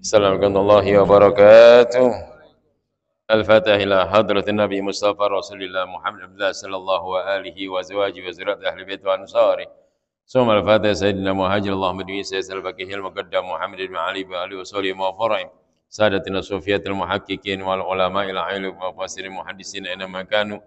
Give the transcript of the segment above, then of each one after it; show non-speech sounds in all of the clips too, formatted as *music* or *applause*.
السلام عليكم الله وبركاته. الفاتح إلى حضرة النبي مصطفى رسول الله محمد عبد الله صلى الله وآله وزواجه وزراته أهل بيته وأنصاره. ثم الفاتح سيدنا مهاجر الله مدين سيد الفقيه المقدم محمد بن علي وآله وصحبه وفرعه سادتنا الصوفية المحققين والعلماء العلم وفاسر المحدثين أينما كانوا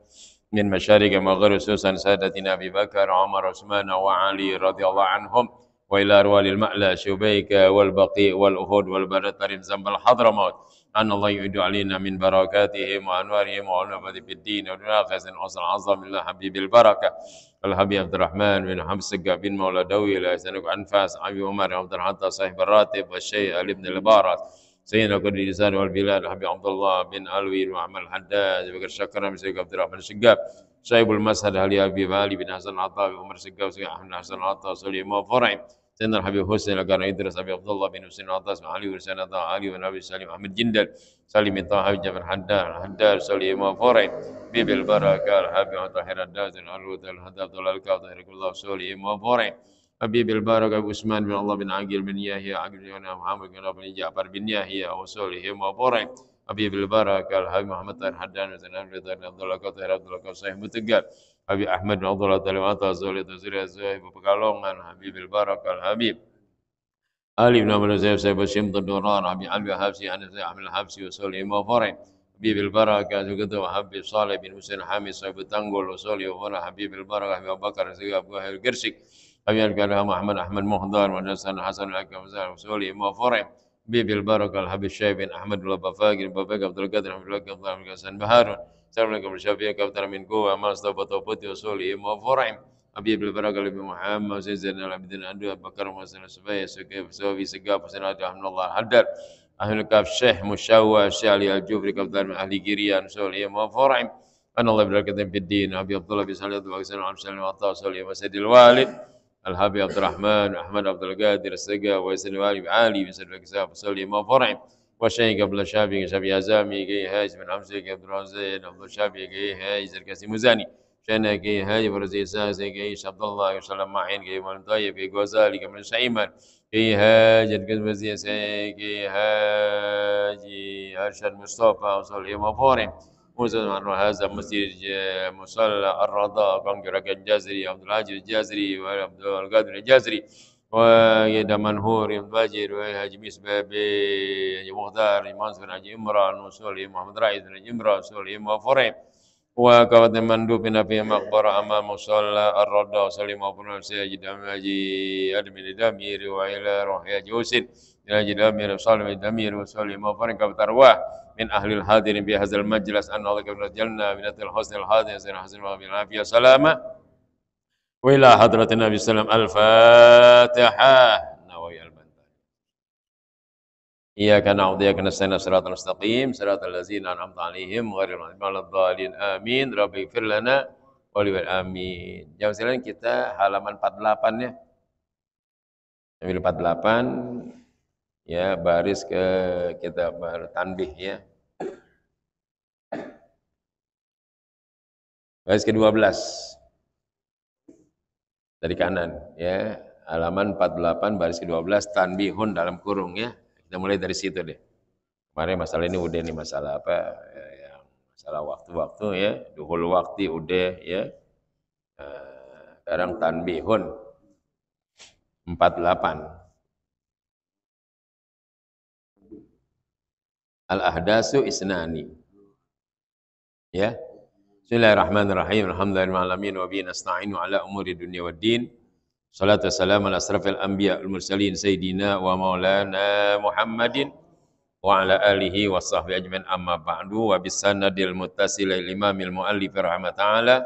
من مشارق مغرب خصوصا سادتنا أبي بكر وعمر وعثمان وعلي رضي الله عنهم. وإلى أرواح المألى شبيك والبقيع والأهود والبرتر زنب الحضرموت أن الله يعد علينا من بركاتهم وأنوارهم وعنفة في الدين وناخذ أصل عظم الله حبيب البركة. الحبيب عبد الرحمن بن حمص بن مولى دوي لا يسألك أنفاس أبي عمر عبد الحق صاحب الراتب والشيء ابن البارات سيدنا كل لسان والبلاد حبيب عبد الله بن علوي وعمل الحداد بكر شكر مسيك عبد الرحمن الشقاب شايب المسهد علي أبي علي بن حسن العطاء عمر الشقاب سيدنا أحمد حسن العطاء سليم فرعي. سيدنا الحبيب حسين لقرن إدريس أبي عبد الله بن حسين العطاس علي بن عطاء علي بن أبي سليم أحمد جندل سليم طه جبر حداد حداد سليم فرعي بيب البركة الحبيب طاهر الدازن العروض الهدف ضلال كاظهر كل الله سليم فرعي حبيب البركة أبو عثمان بن الله بن عقيل بن يحيى عقيل بن محمد بن بن جعفر بن يحيى وصولهم وبرع حبيب البركة الحبيب محمد طاهر حدان وزنان بن عبد الله كطاهر عبد الله كصحيح متقال حبيب أحمد بن عبد الله تلمات زولي تزري زوي ببكالونgan حبيب البركة الحبيب علي بن عمر زيف سيف الشمط الدوران حبيب علي حبسي زي أحمد الحبسي وصولهم وبرع حبيب البركة زوجته وحبيب صالح بن حسين حامد صاحب التنقل وصولي وبرع حبيب البركة حبيب أبو بكر زي أبو القرشي أبي الكلام محمد أحمد مهدار ونسان حسن الأكرم وسولي وفرع بيبي البركة الحبيب الشاي بن أحمد البفاقي البفاقي عبد القادر عبد القادر عبد الله حسن بهارون السلام عليكم الشافعي كابتن من قوة ما استوى توبتي وسولي وفرع حبيب البركة لبي محمد وزيد زين العبدين عنده أبو بكر ومسلم سبايا سكيف سوفي سقاف وسنات رحمه الله حدر أهل الكاف الشيخ مشاوى الشالي الجوفري كابتن من أهل جيريان سولي وفرع أن الله بركة في الدين أبي عبد الله بن سعيد وسلم على سلم وعطاء سولي وسيد الوالد الحبيب عبد الرحمن أحمد عبد القادر السقا ويسن والي علي بن سلم الكساب وسلم ما فرع وشين قبل شابي شابي أزامي جي هايز بن عمزي قبل رزين عبد الشابي جي هايز الكاسي مزاني شنا جي هاي برزي ساسي جي عبد الله سلام معين جي من طيب جي غزالي قبل شيمان جي برزي الكاسي جي هاي أرشد مصطفى وصل يوم فوري وزن هذا مسير مصلى الرضا بنجر الجزري عبد الحاج الجزري وعبد القادر الجزري ويدا منهور باجر وهاج مسبابي مختار منصور حاج عمران وسولي محمد رائد بن عمران وسولي وفريم وكوات مندوب في مقبرة أمام مصلى الرضا وسلم وفريم سيجد أماجي أدمي دمير وإلى روح يا جوسين إلى جدامير وصالم دمير وسلم وفريم كوات أرواح من أهل الحاضر بهذا المجلس أن الله قد رجلنا من الحسن الحاضر سيدنا حسن بالعافية سلامة وإلى حضرة النبي صلى الله عليه وسلم الفاتحة نووي البندر إياك نعبد إياك نستعين صراط المستقيم صراط الذين أنعمت عليهم غير المغضوب على الضالين آمين رب اغفر لنا ولي آمين Jam sekalian kita halaman 48 ya. Ambil 48 ya baris ke kita bertanbih ya. Baris ke-12 dari kanan ya. Halaman 48 baris ke-12 tanbihun dalam kurung ya. Kita mulai dari situ deh. Kemarin masalah ini udah nih masalah apa ya, yang masalah waktu-waktu ya. Duhul waktu udah ya. Nah, sekarang tanbihun 48 Al-ahdasu isnani. Ya. Bismillahirrahmanirrahim. Alhamdulillahirrahmanirrahim. Wa bihi nasta'inu ala umuri dunia wa din. Salatu wassalamu ala asrafil anbiya wal mursalin sayyidina wa maulana Muhammadin wa ala alihi wa sahbihi ajmain. Amma ba'du. Wa bisanadil muttasil il imamil muallif rahmata'ala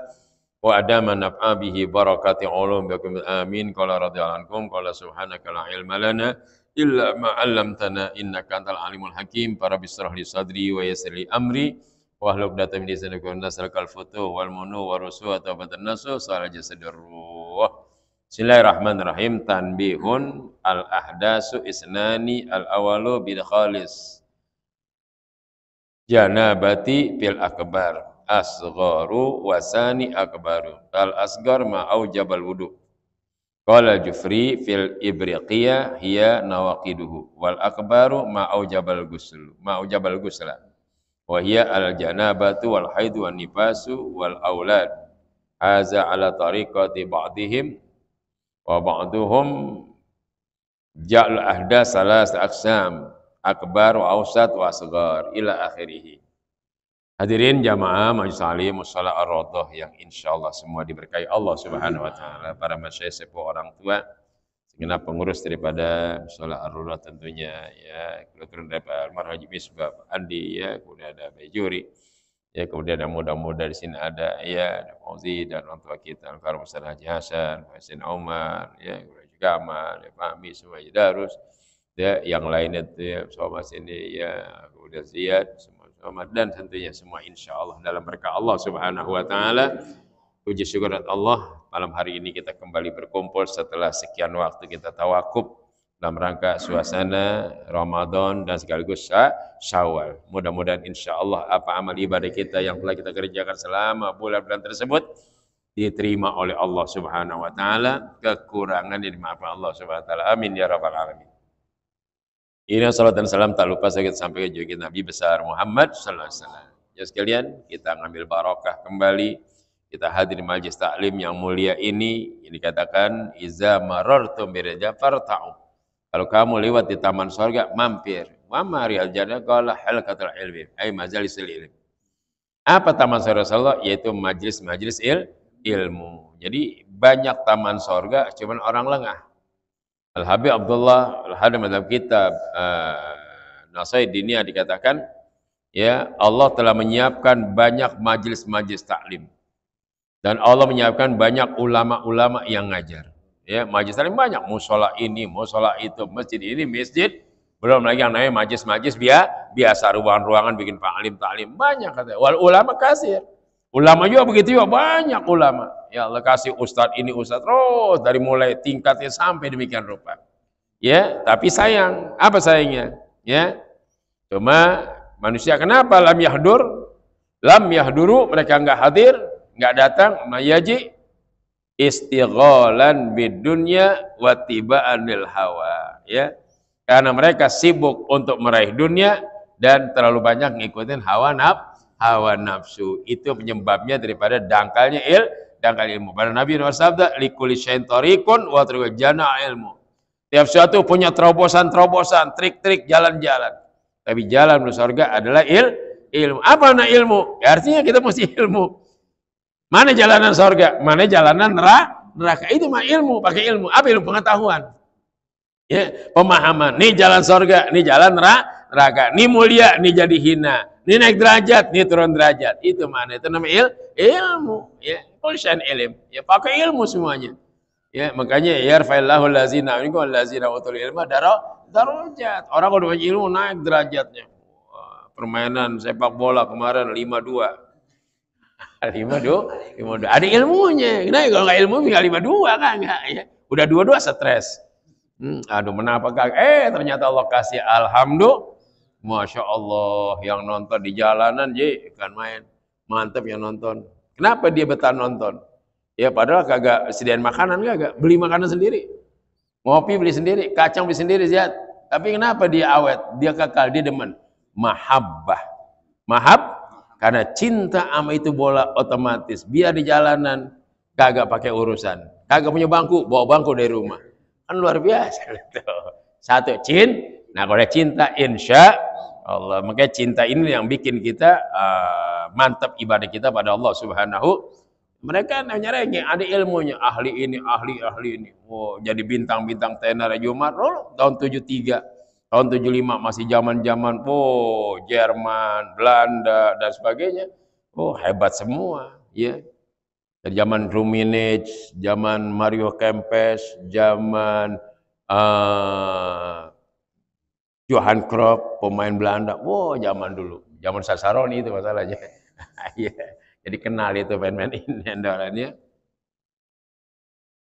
wa adama naf'a bihi barakati ulum bikum. Amin. Qala radhiyallahu ankum qala subhanaka la ilma lana illa ma 'allamtana innaka antal alimul hakim. Para bisrah li sadri wa yassir li amri wa hlul 'uqdatam min lisani yafqahu nasrakal futuh wal munu wa rusu wa tawbatan nasu sala jasadir ruh Bismillahirrahmanirrahim. Tanbihun al ahdasu isnani al awalu bil khalis. Janabati bil akbar. Asgharu wasani akbaru. Al asgar ma aujabal wudu Qala Jufri fil ibriqiyah hiya nawaqiduhu. Wal akbaru ma aujabal ghusl ma aujabal ghusla wa hiya al janabatu wal haidu wan nifasu wal aulad. Haza ala tariqati ba'dihim wa ba'duhum ja'al ahda salas aqsam akbar wa awsat wa asghar ila akhirih. Hadirin jamaah Majlis Alim Musalah Ar-Radah yang insya Allah semua diberkahi Allah Subhanahu wa taala, para masyayikh sepuh orang tua, segenap pengurus daripada Musalah Ar-Radah tentunya ya, kebetulan daripada Almarhum Haji Misbah Andi ya, kemudian ada Bejuri, ya. Kemudian ada muda-muda di sini ada ya, ada Fauzi dan orang tua kita, Al-Karim Ustaz Haji Hasan, Hasan Umar, ya, kemudian juga Amal, ya, Fahmi, semua Darus, ya, yang lainnya itu ya, Sobat sini ya, kemudian Ziyad, semua Ramadan tentunya semua insya Allah dalam berkah Allah subhanahu wa ta'ala puji syukur Allah malam hari ini kita kembali berkumpul setelah sekian waktu kita tawakub dalam rangka suasana Ramadan dan sekaligus Syawal. Mudah-mudahan insya Allah apa amal ibadah kita yang telah kita kerjakan selama bulan-bulan tersebut diterima oleh Allah Subhanahu wa taala, kekurangan dimaafkan Allah Subhanahu wa taala. Amin ya rabbal alamin. Ini salat dan salam tak lupa saya sampaikan juga Nabi besar Muhammad sallallahu alaihi wasallam. Ya sekalian, kita ngambil barokah kembali. Kita hadir di majlis taklim yang mulia ini, ini dikatakan iza marartum bi farta'u. Kalau kamu lewat di taman surga, mampir. Wa mariyal jannah qala halqatul ilmi, ay majalisul ilmi. Apa taman surga Allah? Yaitu majlis-majlis il, ilmu. Jadi banyak taman surga, cuman orang lengah. Al-Habib Abdullah Al-Hadim dalam kitab uh, Nasai Dinia dikatakan ya Allah telah menyiapkan banyak majlis-majlis taklim dan Allah menyiapkan banyak ulama-ulama yang ngajar. Ya majlis taklim banyak. Musola ini musola itu. Masjid ini masjid. Belum lagi yang namanya majlis-majlis biasa biasa ruangan-ruangan bikin taklim taklim banyak kata wal ulama kasir. Ulama juga begitu juga. Banyak ulama. Ya Allah kasih ustadz ini ustadz. Terus dari mulai tingkatnya sampai demikian rupa. Ya, tapi sayang. Apa sayangnya? Ya. Cuma manusia kenapa lam yahdur? Lam yahduru mereka enggak hadir, enggak datang, mayaji istighalan bidunya wa tiba'anil hawa, ya. Karena mereka sibuk untuk meraih dunia dan terlalu banyak ngikutin hawa naf hawa nafsu. Itu penyebabnya daripada dangkalnya il dangkal ilmu. Pada Nabi bersabda, likuli syain tarikun wa jana ilmu. Tiap suatu punya terobosan-terobosan, trik-trik, jalan-jalan. Tapi jalan menuju surga adalah il, ilmu. Apa nak ilmu? Ya artinya kita mesti *laughs* ilmu. Mana jalanan surga? Mana jalanan neraka? Itu mah ilmu, pakai ilmu. Apa ilmu? Pengetahuan. Ya, pemahaman. Nih jalan surga, nih jalan neraka. Nih mulia, nih jadi hina. Nih naik derajat, nih turun derajat. Itu mana? Itu namanya il, ilmu. Ya, tulisan ilm. Ya pakai ilmu semuanya. Ya, makanya ya yarfa'illahu allazina minkum allazina utul ilma daro darajat. Orang kalau ilmu naik derajatnya. permainan sepak bola kemarin 5-2. 5-2, 5-2. Ada ilmunya. Nah, kalau nggak ilmu tinggal 5-2 kan enggak ya. Udah dua-dua stres. Hmm, aduh menapa kagak? Eh ternyata Allah kasih alhamdulillah. Masya Allah yang nonton di jalanan je kan main. Mantap yang nonton. Kenapa dia betah nonton? Ya padahal kagak sediain makanan kagak, beli makanan sendiri. Ngopi beli sendiri, kacang beli sendiri Ziyad. Tapi kenapa dia awet? Dia kekal, dia demen. Mahabbah. Mahab karena cinta ama itu bola otomatis. Biar di jalanan kagak pakai urusan. Kagak punya bangku, bawa bangku dari rumah. Kan luar biasa *laughs* gitu. Satu cin, nah kalau cinta insya Allah. Makanya cinta ini yang bikin kita uh, mantap ibadah kita pada Allah Subhanahu mereka nyerengnya ada ilmunya ahli ini ahli ahli ini oh jadi bintang-bintang tenar Jumat oh, tahun 73 tahun 75 masih zaman-zaman oh Jerman Belanda dan sebagainya oh hebat semua ya dari zaman Ruminage zaman Mario Kempes zaman uh, Johan Cruyff pemain Belanda wow zaman dulu zaman Sasaroni itu masalahnya *laughs* Iya. Jadi kenal itu pemain ini andalannya.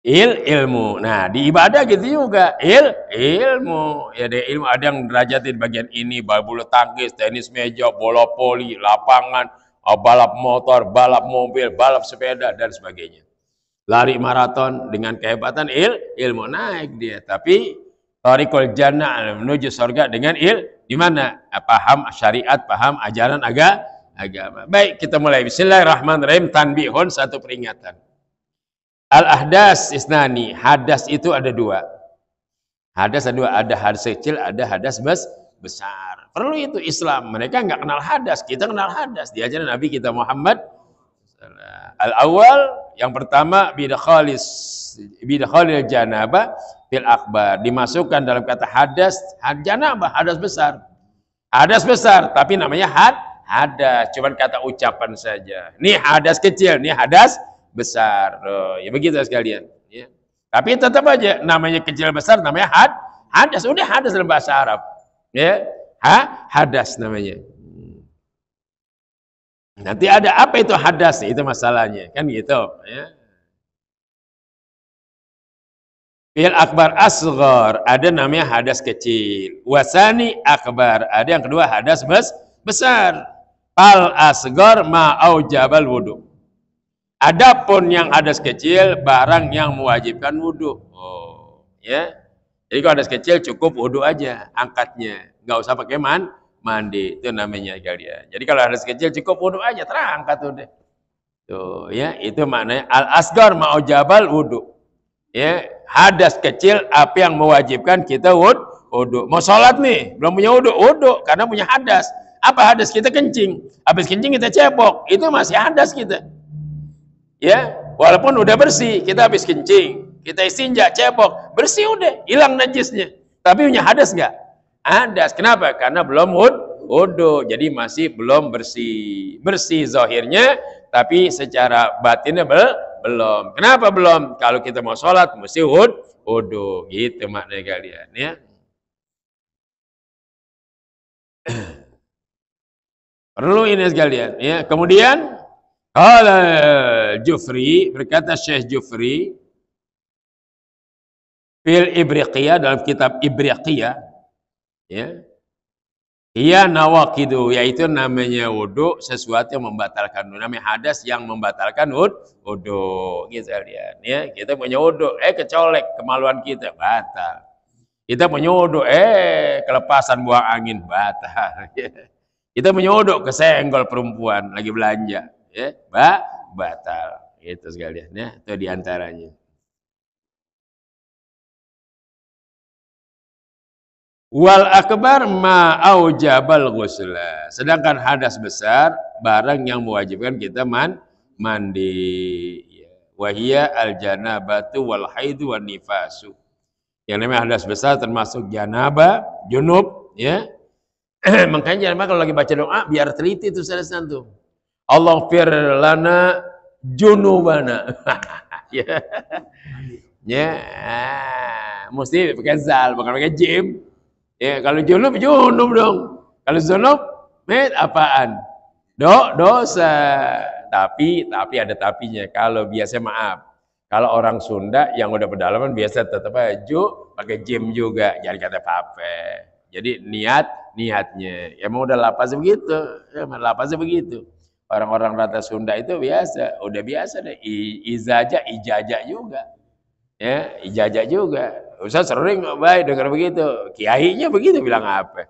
Il ilmu. Nah, di ibadah gitu juga. Il ilmu. Ya ada ilmu ada yang derajatin bagian ini, bulu tangkis, tenis meja, bola poli, lapangan, balap motor, balap mobil, balap sepeda dan sebagainya. lari maraton dengan kehebatan il, ilmu naik dia. Tapi Tariqul jannah menuju surga dengan il di mana? Paham syariat, paham ajaran agak agama. Baik, kita mulai. Bismillahirrahmanirrahim. Tanbihun satu peringatan. Al-ahdas isnani. Hadas itu ada dua. Hadas ada dua. Ada hadas kecil, ada hadas bes besar. Perlu itu Islam. Mereka nggak kenal hadas. Kita kenal hadas. Diajaran Nabi kita Muhammad. Al-awwal yang pertama bidakhalis bidakhalil janabah fil akbar dimasukkan dalam kata hadas had janabah hadas besar hadas besar tapi namanya had hadas cuman kata ucapan saja ini hadas kecil ini hadas besar oh, ya begitu sekalian ya. tapi tetap aja namanya kecil besar namanya had hadas udah hadas dalam bahasa Arab ya ha hadas namanya nanti ada apa itu hadas itu masalahnya kan gitu ya Fil akbar asghar, ada namanya hadas kecil. Wasani akbar, ada yang kedua hadas bes besar. Al asghar ma'au jabal wudu. Adapun yang hadas kecil, barang yang mewajibkan wudu. Oh, ya. Jadi kalau hadas kecil cukup wudu aja, angkatnya. Nggak usah pakai man, mandi. Itu namanya kalian. Jadi kalau hadas kecil cukup wudu aja, terangkat udah. Tuh, ya, itu maknanya al asghar ma'au jabal wudu. Ya, hadas kecil apa yang mewajibkan kita wud wudhu. Mau sholat nih, belum punya wudhu, wudhu karena punya hadas. Apa hadas kita kencing? Habis kencing kita cebok, itu masih hadas kita. Ya, walaupun udah bersih, kita habis kencing, kita istinja, cebok, bersih udah, hilang najisnya. Tapi punya hadas nggak? Hadas. Kenapa? Karena belum wud, wudhu, jadi masih belum bersih. Bersih zahirnya, tapi secara batinnya bel belum. Kenapa belum? Kalau kita mau sholat mesti wud, wudhu. Gitu maknanya kalian ya. *clears throat* Perlu ini sekalian ya. Kemudian kalau Jufri berkata Syekh Jufri fil Ibriqiyah dalam kitab Ibriqiyah ya Iya nawakidu, yaitu namanya wudhu sesuatu yang membatalkan wudhu. Namanya hadas yang membatalkan wudhu. Gitu lihat. Ya, kita punya wudhu, eh kecolek kemaluan kita, batal. Kita punya wudhu, eh kelepasan buang angin, batal. *laughs* kita punya wudhu, kesenggol perempuan lagi belanja. Ya, ba, batal. Itu sekalian ya, itu di antaranya. Wal akbar ma aujabal ghusla. Sedangkan hadas besar barang yang mewajibkan kita man mandi. Ya. Wahia al janabatu wal haidu wan nifasu. Yang namanya hadas besar termasuk janaba, junub, ya. *clears throat* Makanya jangan kalau lagi baca doa biar teliti itu saya tuh. Allah fir lana junubana. *laughs* ya. Ya, mesti pakai zal, bukan pakai jim. Ya, kalau junub, junub dong. Kalau junub, met apaan? Do, dosa. Tapi, tapi ada tapinya. Kalau biasa maaf. Kalau orang Sunda yang udah pedalaman biasa tetap aja pakai jim juga. Jadi kata apa Jadi niat, niatnya. Ya mau udah lapas begitu. Ya, lapas begitu. Orang-orang rata Sunda itu biasa. Udah biasa deh. Izaja, ijajah juga. Ya, ijajah juga. Ustaz sering baik dengar begitu. Kiainya begitu bilang apa?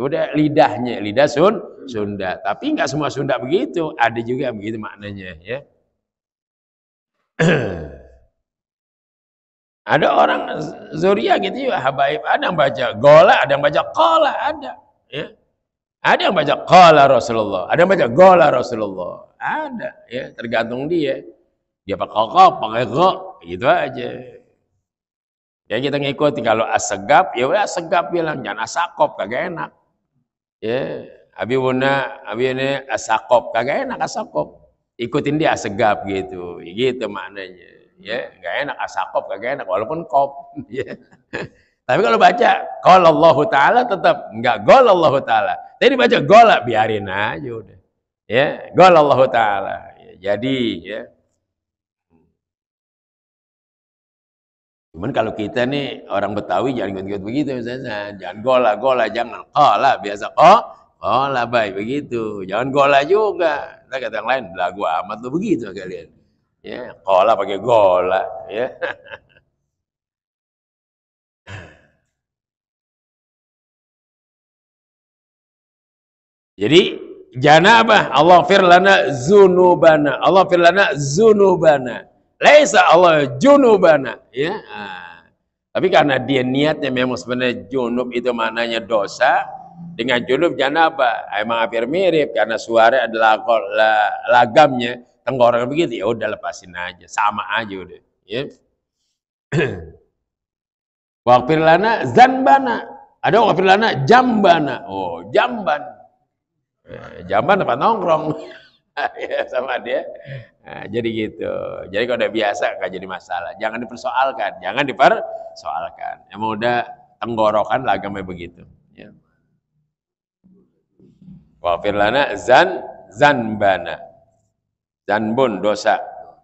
Udah lidahnya, lidah Sun, Sunda. Tapi nggak semua Sunda begitu. Ada juga yang begitu maknanya ya. *clears throat* ada orang Zuria gitu ya, habaib. Ada yang baca gola, ada yang baca kola, ada. Ya. Ada yang baca kola Rasulullah, ada yang baca gola Rasulullah. Ada, ya tergantung dia. Dia pakai kok, pakai kok, gitu aja. Ya kita ngikuti kalau asegap ya udah asegap bilang jangan asakop kagak enak. Ya, abi bunda abi ini asakop kagak enak asakop. Ikutin dia asegap gitu. Gitu maknanya. Ya, enggak enak asakop kagak enak walaupun kop. *laughs* Ya. Tapi kalau baca kalau Allah taala tetap enggak gol Allah taala. Jadi baca gola biarin aja udah. Ya, gol Allah taala. Ya, jadi ya Cuman kalau kita nih orang Betawi jangan ikut-ikut begitu misalnya. Jangan gola, gola, jangan kola. Biasa oh, kola baik begitu. Jangan gola juga. Kita kata yang lain, belagu amat tuh begitu kalian. Ya, kola pakai gola, ya. *laughs* Jadi janabah Allah firlana zunubana. Allah firlana zunubana. Laisa Allah junubana. Ya tapi karena dia niatnya memang sebenarnya junub itu maknanya dosa dengan junub janabah emang hampir mirip karena suara adalah lagamnya. Tenggorokan begitu ya udah lepasin aja. Sama aja udah ya. *clears throat* Wakfir lana zanbana. Ada wakfir lana jambana. Oh jamban eh, jamban apa nongkrong? *laughs* Ya sama dia. Nah, jadi gitu. Jadi kalau udah biasa nggak jadi masalah. Jangan dipersoalkan jangan dipersoalkan. Emang udah tenggorokan lagamnya begitu. Ya. Wakfir lana zan zanbana. Zanbun dosa.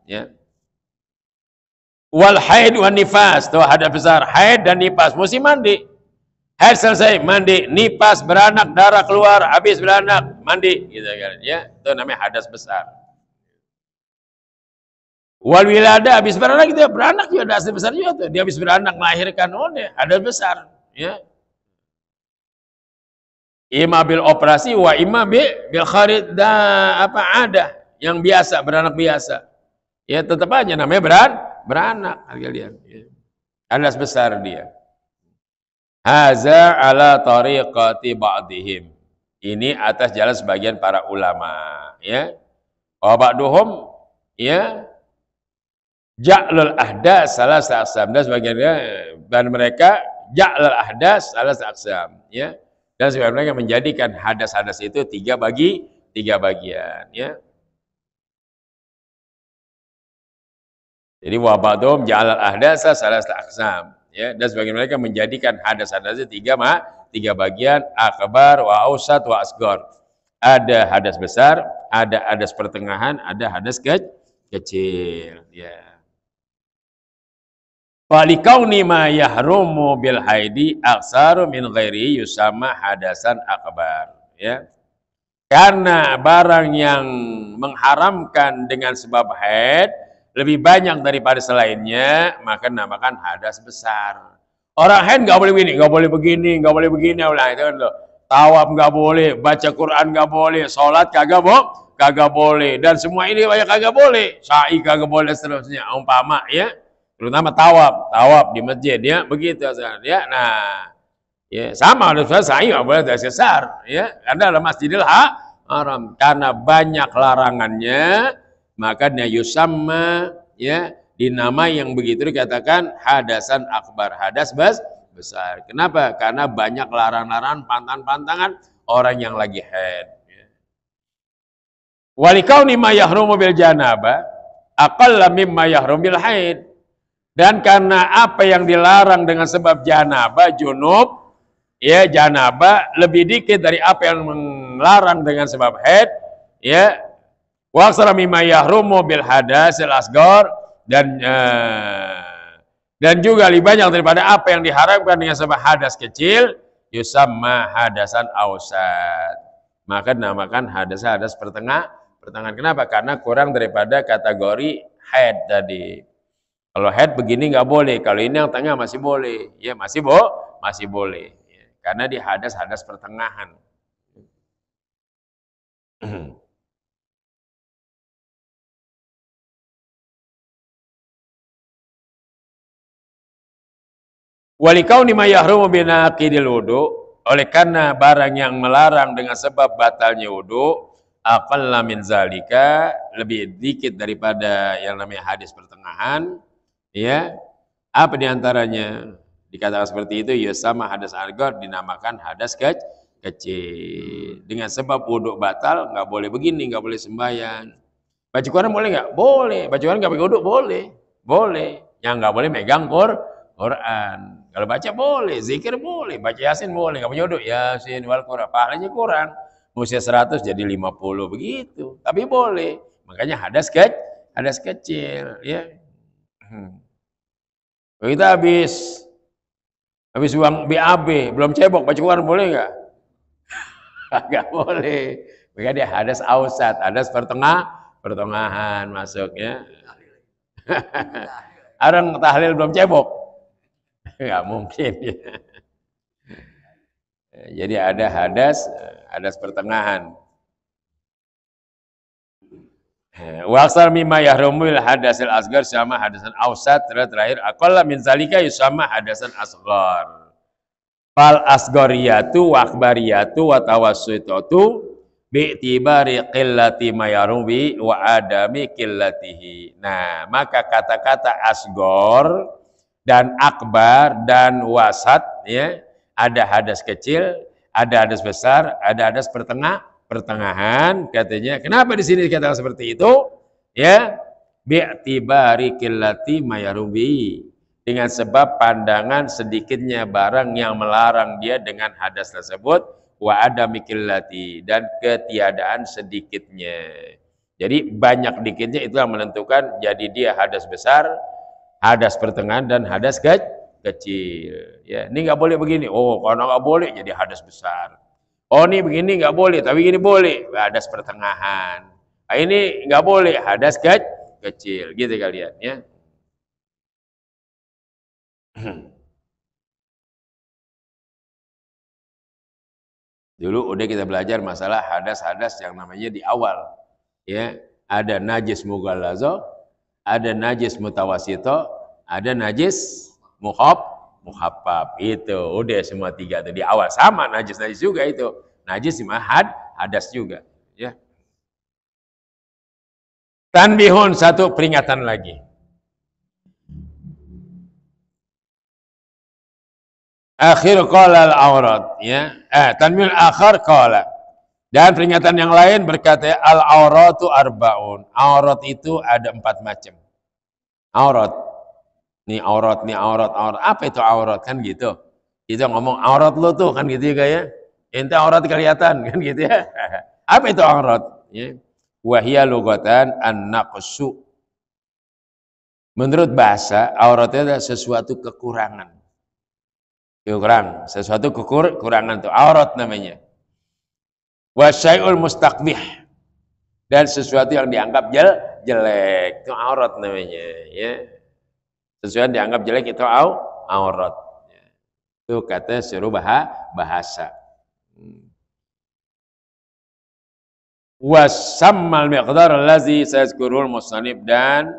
Ya. Wal haid wan nifas. Tuh ada besar. Haid dan nifas. Mesti mandi haid selesai mandi nifas beranak darah keluar habis beranak mandi gitu kan ya itu namanya hadas besar wal wilada habis beranak itu ya beranak juga ada hadas besar juga tuh dia habis beranak melahirkan oh deh hadas besar ya ima bil operasi wa ima bil kharid da apa ada yang biasa, beranak biasa. Ya tetap aja namanya beran, beranak kalian. Ya. Anas besar dia. Haza ala tariqati ba'dihim. Ini atas jalan sebagian para ulama, ya. Wa ba'duhum ya ja'lul ahdas salah sa'asam. Dan sebagian dan mereka ja'lul ahdas salah sa'asam, ya. Dan sebagian mereka menjadikan hadas-hadas itu tiga bagi tiga bagian, ya. Jadi wabadom jalal ahdasa salah aksam. Ya, dan sebagian mereka menjadikan hadas-hadas tiga ma, tiga bagian akbar wa ausat wa asgor. Ada hadas besar, ada hadas pertengahan, ada hadas ke, kecil. Ya. Falikauni ma yahrumu bil haidi aksaru min ghairi yusama hadasan akbar. Ya. Karena barang yang mengharamkan dengan sebab haid lebih banyak daripada selainnya, maka namakan hadas besar. Orang haid nggak boleh begini, nggak boleh begini, nggak boleh begini, ulah itu kan. Tawaf nggak boleh, baca Quran nggak boleh, sholat kagak boh, kagak boleh, dan semua ini banyak kagak boleh. Sa'i kagak boleh seterusnya. Umpama ya, terutama tawaf, tawaf di masjid ya, begitu ya. Nah, ya sama ada sa'i nggak boleh dari besar ya, karena dalam Masjidil Haram karena banyak larangannya maka yusamma ya dinama yang begitu dikatakan hadasan akbar. Hadas bas besar. Kenapa? Karena banyak larang-larangan pantangan-pantangan orang yang lagi head ya. walikau ma yahrumu bil janaba aqalla mimma yahrum bil haid. Dan karena apa yang dilarang dengan sebab janaba junub ya janaba lebih dikit dari apa yang melarang dengan sebab haid ya Wa aksara mimma yahrumu bil hadasil asgar dan uh, dan juga lebih banyak daripada apa yang diharapkan dengan sebab hadas kecil yusamma hadasan ausat. Maka dinamakan hadas-hadas pertengah pertengahan. Kenapa? Karena kurang daripada kategori head tadi. Kalau head begini nggak boleh, kalau ini yang tengah masih boleh. Ya masih bo, masih boleh. Ya, karena di hadas-hadas pertengahan. *clears throat* Walikau ni yahrumu binaqidil wudu oleh karena barang yang melarang dengan sebab batalnya wudu aqalla min zalika lebih dikit daripada yang namanya hadis pertengahan ya. Apa di antaranya dikatakan seperti itu ya sama hadas argor dinamakan hadas ke kecil. Dengan sebab wudhu batal nggak boleh begini nggak boleh sembahyang. Baca Quran boleh nggak? Boleh. Baca Quran nggak pakai wudhu boleh. Boleh. Yang nggak boleh megang Quran kalau baca boleh, zikir boleh, baca yasin boleh, punya uduk, yasin wal Quran, pahalanya kurang. Usia 100 jadi 50 begitu. Tapi boleh. Makanya hadas kecil, hadas kecil, ya. Hmm. Kita habis habis uang BAB, belum cebok, baca Quran boleh nggak? *laughs* Nggak boleh. Makanya dia hadas ausat, hadas pertengah, pertengahan masuknya. *laughs* Orang tahlil belum cebok. *laughs* Enggak mungkin. *laughs* Jadi ada hadas, hadas pertengahan. *laughs* Waksar mimma yahrumul hadasil asgar sama hadasan ausat terakhir aqalla min zalika yusama hadasan asgar. Fal asgariyatu wa akbariyatu wa tawassutatu bi'tibari qillati ma yarubi wa adami qillatihi. Nah, maka kata-kata asgor dan akbar dan wasat ya, ada hadas kecil, ada hadas besar, ada hadas pertengah pertengahan katanya. Kenapa di sini dikatakan seperti itu? Ya, bi'tibari qillati mayarubi dengan sebab pandangan sedikitnya barang yang melarang dia dengan hadas tersebut wa ada mikillati dan ketiadaan sedikitnya. Jadi banyak dikitnya itu yang menentukan jadi dia hadas besar, hadas pertengahan dan hadas ke kecil. Ya, ini nggak boleh begini. Oh, kalau nggak boleh jadi hadas besar. Oh ini begini nggak boleh, tapi ini boleh. Hadas pertengahan. Nah, ini nggak boleh, hadas ke kecil. Gitu kalian ya. *clears throat* Dulu udah kita belajar masalah hadas-hadas yang namanya di awal. Ya, ada najis mughallazo, ada najis mutawasito, ada najis muhab muhabbab. Itu udah semua tiga itu di awal. Sama najis najis juga itu. Najis cuma had hadas juga ya. Tanbihun satu peringatan lagi. Akhir qala al aurat ya. Eh tanbihun akhir qala dan peringatan yang lain berkata al auratu arbaun aurat itu ada empat macam aurat Nih aurat, nih aurat, aurat. Apa itu aurat? Kan gitu. Kita ngomong aurat lo tuh kan gitu ya ya. Ente aurat kelihatan *laughs* kan gitu ya. Apa itu aurat? Ya. Wahia lugatan an-naqsu. Menurut bahasa, aurat itu adalah sesuatu kekurangan. Kurang, sesuatu kekur, kekurangan itu aurat namanya. Wasyai'ul mustaqbih. Dan sesuatu yang dianggap jel, jelek, itu aurat namanya. Ya sesuatu yang dianggap jelek itu au, aurat. Itu kata seru bahasa. Hmm. Wasammal miqdar allazi sayazkurul musannif dan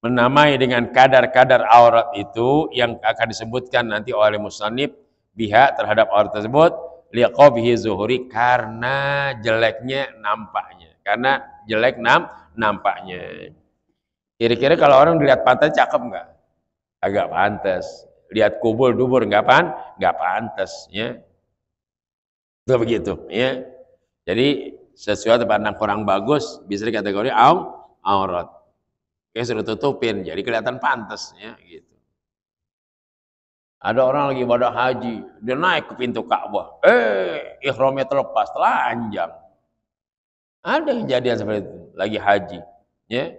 menamai dengan kadar-kadar aurat itu yang akan disebutkan nanti oleh musannif biha terhadap aurat tersebut liqabihi zuhuri karena jeleknya nampaknya karena jelek nam nampaknya kira-kira kalau orang dilihat pantai cakep enggak agak pantas. Lihat kubur dubur nggak pan, nggak pantas, ya. Itu begitu, ya. Jadi sesuatu pandang kurang bagus bisa dikategori au, aurat. Oke, sudah tutupin, jadi kelihatan pantas, ya, gitu. Ada orang lagi ibadah haji, dia naik ke pintu Ka'bah. Eh, ihramnya terlepas, telanjang. Ada kejadian seperti itu, lagi haji, ya.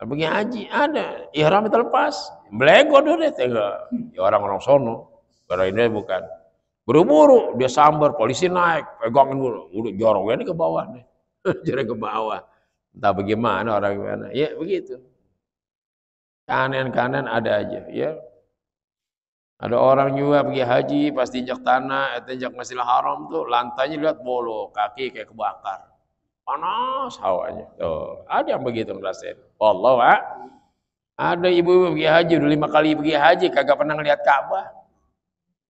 Pergi haji ada, ihram terlepas. Belego dulu deh, ya orang-orang sono, karena ini bukan. Buru-buru dia sambar, polisi naik, pegangin dulu, udah jorong ini ke bawah nih, *laughs* jadi ke bawah. Entah bagaimana orang gimana, ya begitu. Kanan-kanan ada aja, ya. Ada orang juga pergi haji, pas injak tanah, injak masjidil haram tuh, lantainya lihat bolo, kaki kayak kebakar. Panas hawanya. Tuh, ada yang begitu ngerasain. Allah, ada ibu-ibu pergi haji, udah lima kali pergi haji, kagak pernah ngeliat Ka'bah.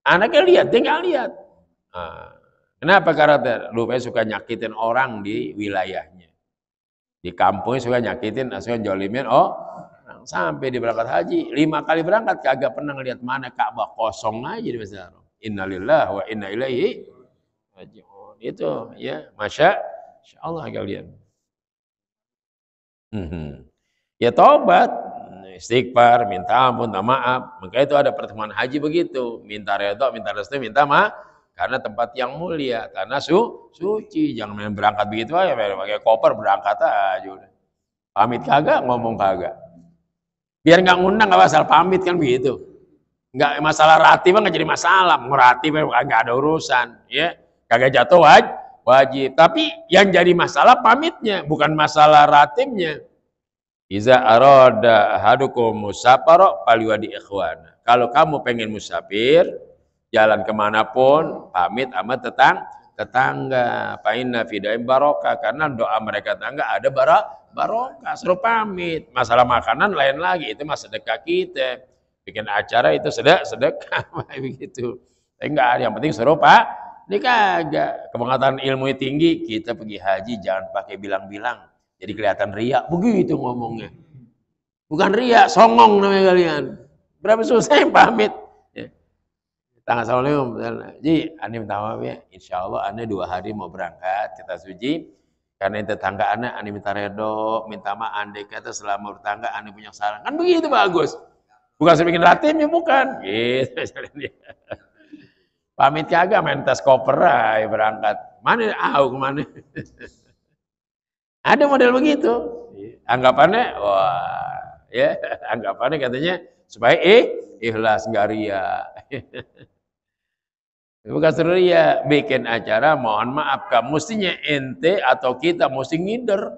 Anaknya lihat, tinggal lihat. Nah, kenapa karakter? Rupanya suka nyakitin orang di wilayahnya. Di kampungnya suka nyakitin, suka jolimin, oh sampai di berangkat haji, lima kali berangkat kagak pernah ngeliat mana Ka'bah kosong aja di Masjid Innalillah wa inna ilaihi raji'un. Itu ya, masya, Allah kalian. Hmm. Ya tobat, istighfar, minta ampun, minta maaf. Maka itu ada pertemuan haji begitu. Minta redha, minta restu, minta maaf. Karena tempat yang mulia, karena su suci. Jangan berangkat begitu aja, pakai koper berangkat aja. Pamit kagak, ngomong kagak. Biar nggak ngundang nggak masalah pamit kan begitu. Nggak masalah rati mah nggak jadi masalah. Ngerati mah nggak ada urusan, ya. Kagak jatuh wajib, wajib. Tapi yang jadi masalah pamitnya, bukan masalah ratimnya. Iza arada hadukum musafara paliwadi ikhwana. Kalau kamu pengen musafir, jalan ke mana pun, pamit sama tetang, tetangga. Fa'inna fidaim barokah. Karena doa mereka tetangga ada barok, barokah. Seru pamit. Masalah makanan lain lagi. Itu mah sedekah kita. Bikin acara itu sedek, sedekah. *laughs* Begitu. Tapi enggak. Yang penting seru pak. Ini kagak. Kepengetahuan ilmu tinggi, kita pergi haji jangan pakai bilang-bilang jadi kelihatan riak. Begitu ngomongnya. Bukan riak, songong namanya kalian. Berapa susah yang pamit. Tanggal Assalamualaikum. Ji, ane minta maaf ya. Insya Allah dua hari mau berangkat. Kita suji. Karena itu tetangga ane, ane minta redo. Minta maaf ane kata selama bertangga ane punya salah. Kan begitu bagus. Bukan saya bikin ya bukan. Gitu. Pamit kagak main tas koper aja berangkat. Mana ah ke mana? Ada model begitu. Anggapannya, wah, ya, anggapannya katanya supaya eh ikhlas nggak ria. Suruh ria, bikin acara, mohon maaf, kamu mestinya ente atau kita mesti ngider.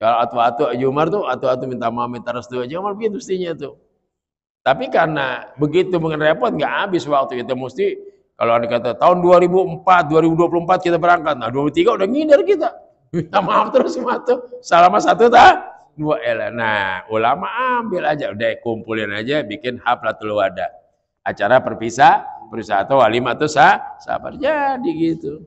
Kalau atu-atu Jumar tuh, atu-atu minta maaf, minta restu aja, mal begitu mestinya tuh. Tapi karena begitu mungkin repot, nggak habis waktu kita mesti, kalau ada kata tahun 2004, 2024 kita berangkat, nah 2023 udah ngider kita. Minta maaf terus tuh. Selama satu tak? Dua elah. Nah, ulama ambil aja. Udah kumpulin aja, bikin haflatul wada. Acara perpisah, perpisah atau walimah tuh sah, sabar. Jadi gitu.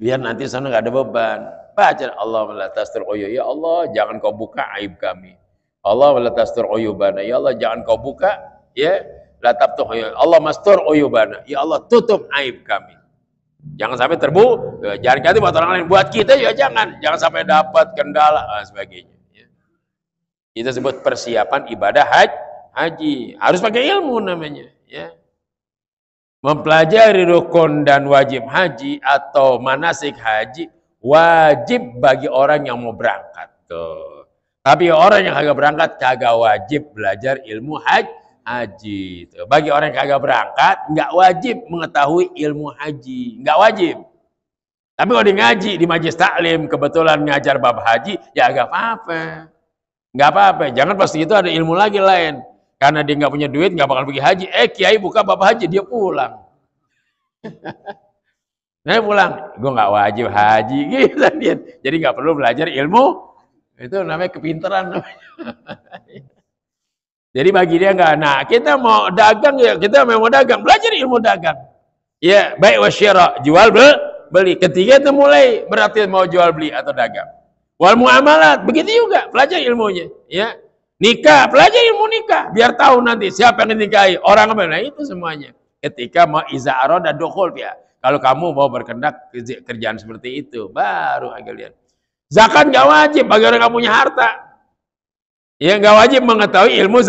Biar nanti sana nggak ada beban. Baca Allah melatastur oyo. Ya Allah, jangan kau buka aib kami. Allah melatastur oyubana. Ya Allah, jangan kau buka. Ya, latap Allah mastur oyubana. Ya Allah, tutup aib kami. Jangan sampai terbu, ya, jangan ganti buat orang lain. Buat kita ya jangan, jangan sampai dapat kendala dan sebagainya. Ya. Itu sebut persiapan ibadah haji. Haji. Harus pakai ilmu namanya. Ya. Mempelajari rukun dan wajib haji atau manasik haji wajib bagi orang yang mau berangkat. Tuh. Tapi orang yang kagak berangkat kagak wajib belajar ilmu haji haji. Bagi orang yang kagak berangkat, nggak wajib mengetahui ilmu haji, nggak wajib. Tapi kalau di ngaji di majlis taklim kebetulan ngajar bab haji, ya agak apa-apa, nggak apa-apa. Jangan pasti itu ada ilmu lagi lain. Karena dia nggak punya duit, nggak bakal pergi haji. Eh kiai buka bab haji, dia pulang. *laughs* Nah pulang, gue nggak wajib haji *laughs* gitu dia. Jadi nggak perlu belajar ilmu. Itu namanya kepintaran. *laughs* Jadi bagi dia enggak. Nah, kita mau dagang ya, kita mau dagang, belajar ilmu dagang. Ya, baik wasyara, jual beli. Ketiga itu mulai berarti mau jual beli atau dagang. Wal muamalat, begitu juga, belajar ilmunya, ya. Nikah, belajar ilmu nikah, biar tahu nanti siapa yang dinikahi, orang apa. Nah, itu semuanya. Ketika mau iza dan dukhul ya. Kalau kamu mau berkendak kerjaan seperti itu, baru agak lihat. Zakat nggak wajib bagi orang yang punya harta. Ya nggak wajib mengetahui ilmu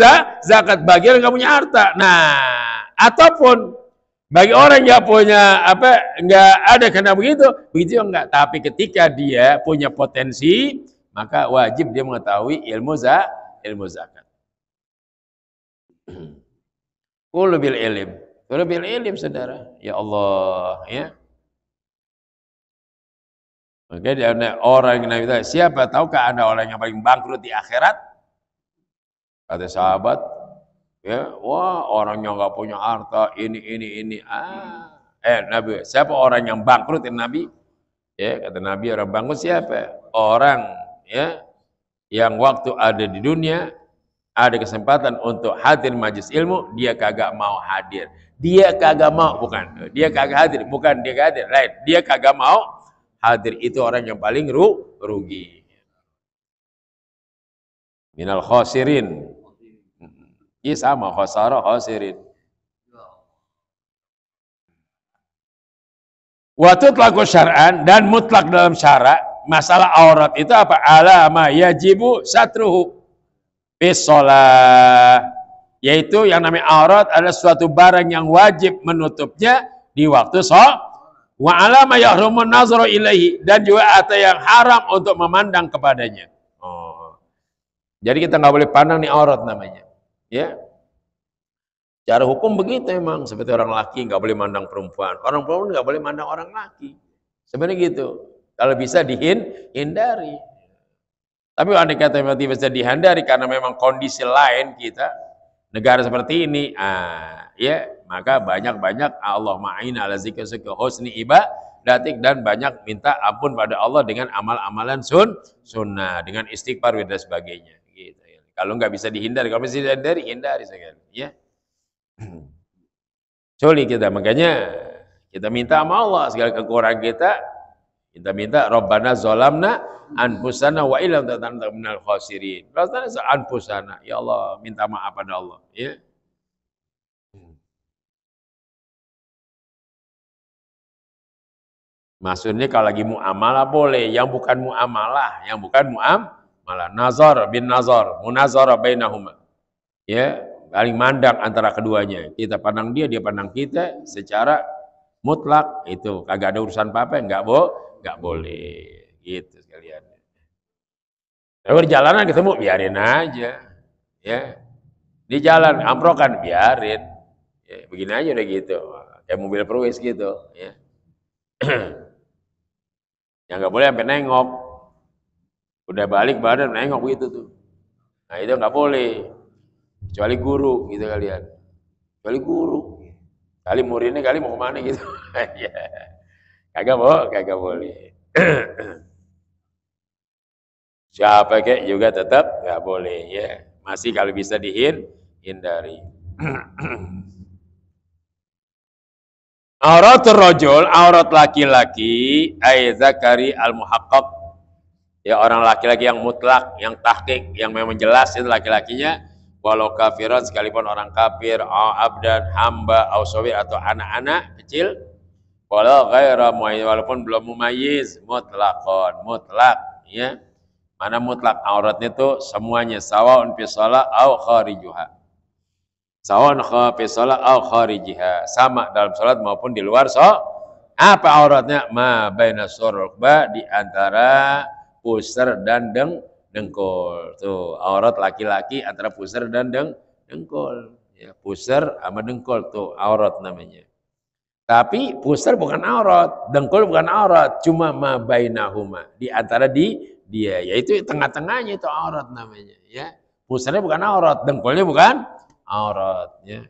zakat bagi orang nggak punya harta. Nah, ataupun bagi orang yang punya apa nggak ada kena begitu, begitu enggak. Tapi ketika dia punya potensi, maka wajib dia mengetahui ilmu za ilmu zakat. Qul bil ilm. Qul bil ilm saudara. Ya Allah, ya. Oke, dia orang yang Nabi siapa tahukah ada orang yang paling bangkrut di akhirat? Kata sahabat, ya, wah orang yang nggak punya harta ini ini ini. Ah, eh Nabi, siapa orang yang bangkrut Nabi? Ya, kata Nabi orang bangkrut siapa? Orang ya yang waktu ada di dunia ada kesempatan untuk hadir majlis ilmu, dia kagak mau hadir. Dia kagak mau, bukan. Dia kagak hadir, bukan dia kagak hadir. Lain, dia kagak mau hadir. Itu orang yang paling ru, rugi. Minal khosirin. Iya sama, khosara khosirin. Waktu telaku syar'an dan mutlak dalam syarak, masalah aurat itu apa? Alama yajibu satruhu. Bisolah. Yaitu yang namanya aurat adalah suatu barang yang wajib menutupnya di waktu sholat. Wa alama yahrumun nazru ilaihi. Dan juga ada yang haram untuk memandang kepadanya. Oh. Jadi kita nggak boleh pandang nih aurat namanya. Ya. Cara hukum begitu emang. Seperti orang laki nggak boleh mandang perempuan. Orang perempuan nggak boleh mandang orang laki. Sebenarnya gitu. Kalau bisa dihin, hindari. Tapi andai kata memang tidak bisa dihindari karena memang kondisi lain kita, negara seperti ini, ah, ya maka banyak-banyak Allah ma'in ala zikr husni ibadatik dan banyak minta ampun pada Allah dengan amal-amalan sun sunnah dengan istighfar dan sebagainya gitu ya. Kalau nggak bisa dihindari, kalau bisa dihindari, hindari sekali ya. *clears throat* Sulit kita, makanya kita minta sama Allah segala kekurangan kita, kita minta Rabbana zolamna anfusana wa ilam tatanta minal khasirin. Rabbana anfusana, ya Allah minta maaf pada Allah, ya. Maksudnya kalau lagi muamalah boleh, yang bukan muamalah, yang bukan muamalah, nazar bin nazar, munazara bainahuma. Ya, saling mandang antara keduanya. Kita pandang dia, dia pandang kita secara mutlak itu kagak ada urusan apa-apa, enggak bo, enggak boleh. Gitu sekalian. Kalau di jalanan ketemu biarin aja. Ya. Di jalan amprokan biarin. Ya, begini aja udah gitu. Kayak mobil perwis gitu, ya. *clears throat* Yang enggak boleh sampai nengok. Udah balik badan nengok gitu tuh. Nah, itu enggak boleh kecuali guru gitu kalian kecuali guru kali muridnya kali mau ke mana gitu *laughs* ya kagak boleh kagak boleh. *clears throat* Siapa kek juga tetap nggak boleh ya. Masih kalau bisa dihin hindari. *clears throat* Aurat rojul, aurat laki-laki, ay zakari al muhaqqaq ya orang laki-laki yang mutlak, yang tahqiq, yang memang jelas itu laki-lakinya walau kafiran sekalipun orang kafir abdan hamba au atau anak-anak kecil walau ghaira walaupun belum mumayyiz mutlaqon mutlak ya mana mutlak auratnya itu semuanya sawaun fi shalah au kharijuha sawaun fi shalah au kharijiha sama dalam salat maupun di luar so apa auratnya ma baina surukba di antara pusar dan deng dengkul. Tuh, aurat laki-laki antara pusar dan deng dengkul. Ya, pusar sama dengkul tuh aurat namanya. Tapi pusar bukan aurat, dengkul bukan aurat, cuma ma bainahuma, di antara di dia, yaitu tengah-tengahnya itu aurat namanya, ya. Pusarnya bukan aurat, dengkulnya bukan aurat, ya.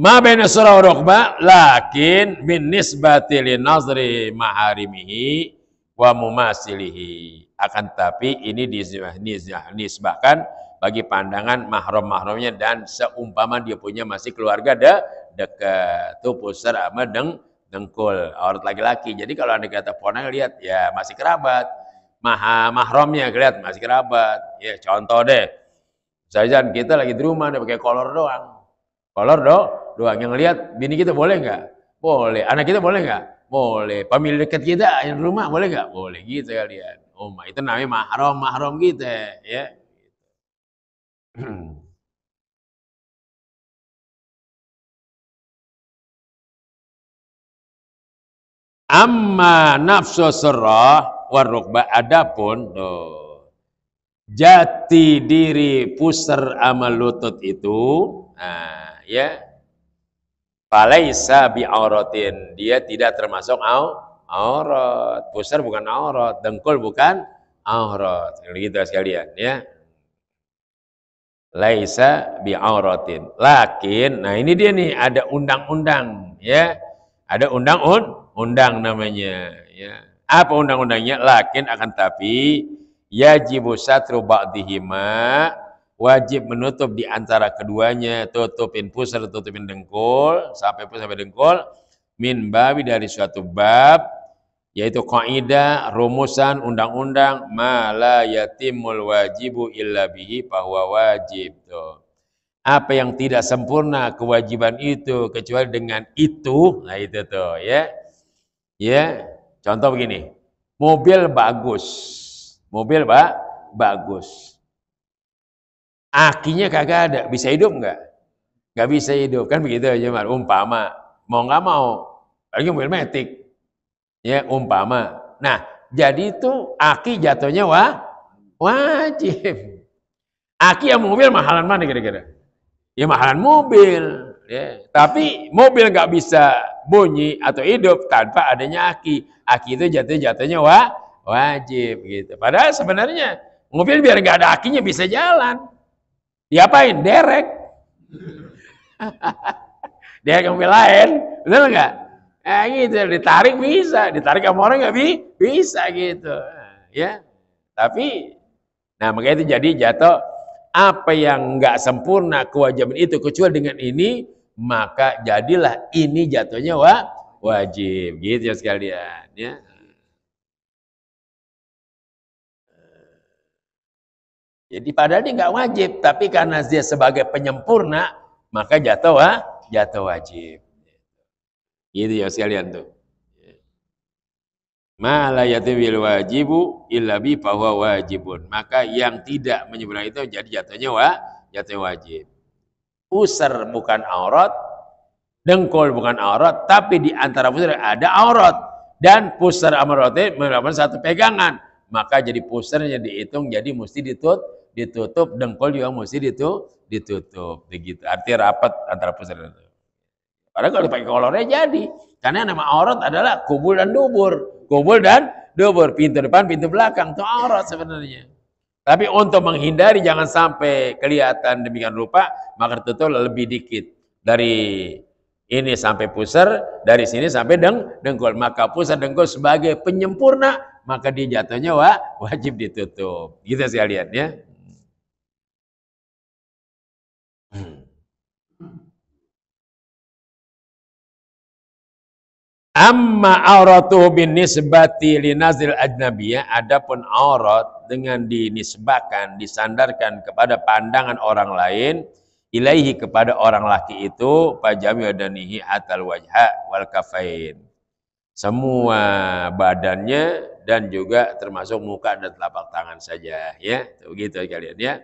Ma baina surah rukba lakin min nisbati li nazri maharimihi wa mumasilihi. Akan tapi ini disebahkan bagi pandangan mahram-mahramnya dan seumpama dia punya masih keluarga de dekat. Itu pusar sama deng dengkul aurat laki-laki. Jadi kalau anda kata ponang lihat ya masih kerabat. Maha mahramnya lihat masih kerabat. Ya contoh deh. Saja kita lagi di rumah nih pakai kolor doang. Kolor do, doang. Yang lihat bini kita boleh nggak? Boleh. Anak kita boleh nggak? Boleh. Pemilik dekat kita yang rumah boleh nggak? Boleh gitu kalian. Oh, itu namanya mahram mahram kita ya. Amma nafsu surah warukba adapun tuh, jati diri pusar amal lutut itu nah, ya Falaisa bi auratin. Dia tidak termasuk au, aurat. Pusar bukan aurat, dengkul bukan aurat. Gitu sekalian ya. Laisa bi auratin. Lakin, nah ini dia nih ada undang-undang ya. Ada undang-undang namanya ya. Apa undang-undangnya? Lakin akan tapi yajibu satru ba'dihima wajib menutup di antara keduanya, tutupin pusar, tutupin dengkul, sampai pusar sampai dengkul, min babi dari suatu bab, yaitu kaidah, rumusan, undang-undang, mala yatimul wajibu illa bihi bahwa wajib. Tuh. Apa yang tidak sempurna kewajiban itu kecuali dengan itu, nah itu tuh ya. Ya, contoh begini, mobil bagus, mobil ba bagus Akinya kagak ada, bisa hidup enggak? Enggak bisa hidup, kan begitu aja. Umpama, mau nggak mau, lagi mobil metik. Ya, umpama. Nah, jadi itu aki jatuhnya wah, wajib. Aki yang mobil mahalan mana kira-kira? Ya mahalan mobil. Ya. Tapi mobil nggak bisa bunyi atau hidup tanpa adanya aki. Aki itu jatuh jatuhnya wah, wajib gitu. Padahal sebenarnya mobil biar nggak ada akinya bisa jalan. Diapain? Derek. *laughs* Derek mobil lain, betul nggak? Eh gitu, ditarik bisa, ditarik sama orang nggak bi bisa gitu, ya. Tapi, nah makanya itu jadi jatuh. Apa yang nggak sempurna kewajiban itu kecuali dengan ini maka jadilah ini jatuhnya wa, wajib. Gitu ya sekalian ya. Jadi padahal dia nggak wajib tapi karena dia sebagai penyempurna maka jatuh jatuh wajib gitu ya sekalian tuh Ma la wajibu illa bi bahwa wajibun. Maka yang tidak menyeberang itu jadi jatuhnya wa, jatuhnya wajib. Pusar bukan aurat, dengkul bukan aurat, tapi di antara pusar ada aurat. Dan pusar amarote merupakan satu pegangan. Maka jadi pusarnya dihitung, jadi mesti ditutup, ditutup, dengkul juga mesti ditutup, ditutup. Begitu. Arti rapat antara pusar itu. Padahal kalau dipakai kolornya jadi. Karena nama aurat adalah kubur dan dubur kubul dan dubur, pintu depan, pintu belakang, itu aurat sebenarnya. Tapi untuk menghindari jangan sampai kelihatan demikian rupa, maka tutup lebih dikit. Dari ini sampai pusar, dari sini sampai deng, dengkul. Maka pusar dengkul sebagai penyempurna, maka dia jatuhnya wah, wajib ditutup. Gitu sekalian ya. Amma auratu bin nisbati linazil ajnabiyah, adapun aurat dengan dinisbahkan, disandarkan kepada pandangan orang lain, ilaihi kepada orang laki itu, pajami wadanihi atal wajha wal kafain. Semua badannya dan juga termasuk muka dan telapak tangan saja, ya. Begitu kalian ya.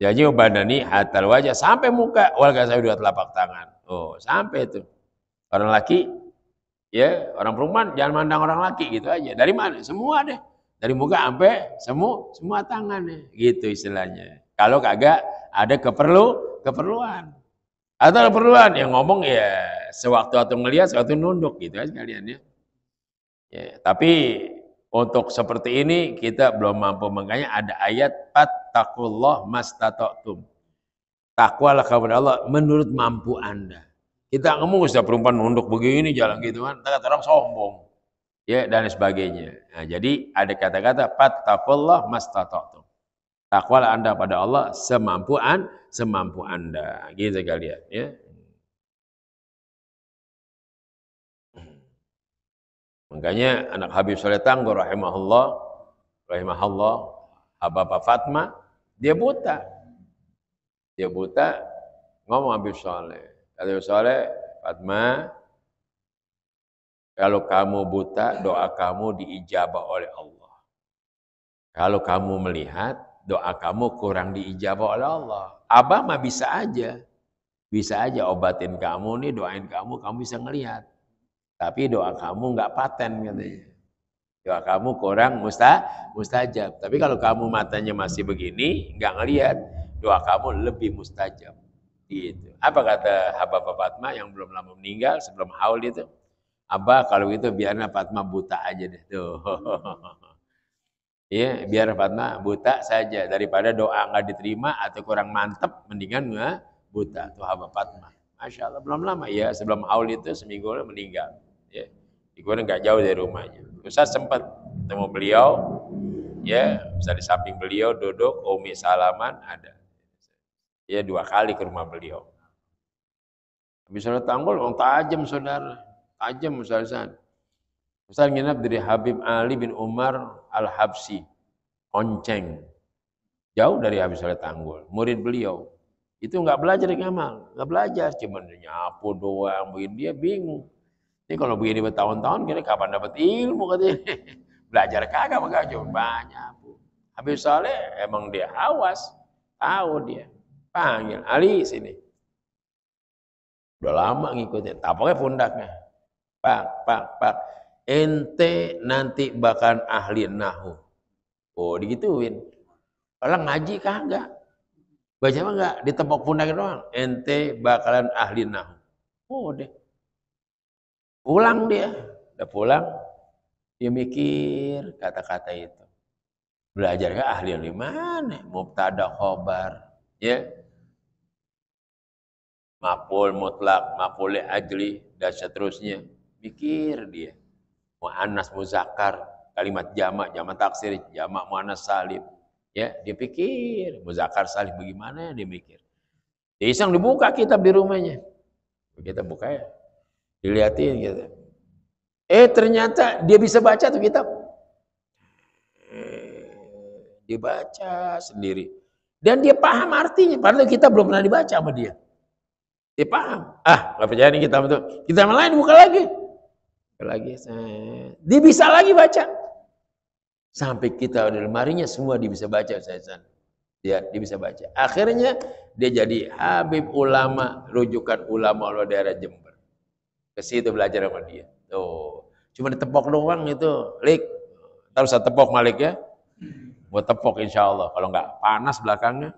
Jadi badani hatal wajah sampai muka wal kafain dua telapak tangan. Oh, sampai itu. Orang laki Ya, orang perempuan jangan mandang orang laki gitu aja. Dari mana? Semua deh. Dari muka sampai semua semua tangannya gitu istilahnya. Kalau kagak ada keperlu keperluan. Atau keperluan yang ngomong ya sewaktu-waktu ngelihat sewaktu nunduk gitu aja kalian ya. ya. Tapi untuk seperti ini kita belum mampu makanya ada ayat fattaqullah mastata'tum. Takwalah kepada Allah menurut mampu Anda. Kita ngomong sudah perempuan nunduk begini jalan gitu kan, kata orang sombong. Ya, dan sebagainya. Nah, jadi ada kata-kata fattaqullah mastata'tum. Takwalah Anda pada Allah semampu an, semampu Anda. Gitu kalian, ya. Makanya anak Habib Soleh Tanggo rahimahullah, rahimahullah, Abah Fatma, dia buta. Dia buta, ngomong Habib Soleh. Kata Soleh, Fatma, kalau kamu buta, doa kamu diijabah oleh Allah. Kalau kamu melihat, doa kamu kurang diijabah oleh Allah. Abah mah bisa aja. Bisa aja obatin kamu nih, doain kamu, kamu bisa ngelihat. Tapi doa kamu nggak paten katanya. Doa kamu kurang musta, mustajab. Tapi kalau kamu matanya masih begini, nggak ngelihat, doa kamu lebih mustajab. Gitu. Apa kata Abah Fatma yang belum lama meninggal sebelum haul itu? Abah kalau itu biarnya Fatma buta aja deh tuh. Iya, biar Fatma buta saja daripada doa nggak diterima atau kurang mantep, mendingan nggak buta tuh Abah Fatma. Masya Allah belum lama ya sebelum haul itu seminggu meninggal. Ya, di nggak jauh dari rumahnya. Ustaz sempat ketemu beliau, ya, bisa di samping beliau duduk, Umi salaman ada. Ya dua kali ke rumah beliau. Habis sholat tanggul, orang tajam saudara. Tajam Ustaz. Ustaz nginap dari Habib Ali bin Umar Al-Habsi. Onceng. Jauh dari habis sholat tanggul. Murid beliau. Itu nggak belajar di ngamal. Nggak belajar. Cuma nyapu doang. Begini dia bingung. Ini kalau begini bertahun-tahun, kira kapan dapat ilmu katanya. *laughs* belajar kagak, kagak cuma banyak. Habis Saleh emang dia awas. Tahu dia. Panggil, Ali sini. Udah lama ngikutin, tapoknya pundaknya. Pak, pak, pak. Ente nanti bahkan ahli nahu. Oh, digituin. Kalau ngaji kagak. Baca apa enggak? Ditepok pundaknya doang. Ente bakalan ahli nahu. Oh, deh. Pulang dia. Udah pulang. Dia mikir kata-kata itu. Belajar ke ahli di mana? Mubtada khobar. Ya. Mapul mutlak, mapul ajli, dan seterusnya. Mikir dia. Mu'annas muzakkar, kalimat jamak, jamak taksir, jamak mu'annas salim. Ya, dia pikir, muzakkar salim bagaimana dia mikir. Dia iseng dibuka kitab di rumahnya. Kita buka ya. Dilihatin gitu. Eh ternyata dia bisa baca tuh kitab. Eh, dibaca sendiri. Dan dia paham artinya. Padahal kita belum pernah dibaca sama dia. Dia paham. Ah, nggak percaya nih kitab itu. Kita lain buka lagi. Buka lagi. Dia bisa lagi baca. Sampai kita di lemarinya semua dia bisa baca. Saya dia, dia bisa baca. Akhirnya dia jadi Habib ulama, rujukan ulama Allah daerah Jember. Ke situ belajar sama dia. Tuh. Cuma ditepok doang itu, Lik. Terus saya tepok Malik ya. Buat tepok insya Allah. Kalau enggak panas belakangnya.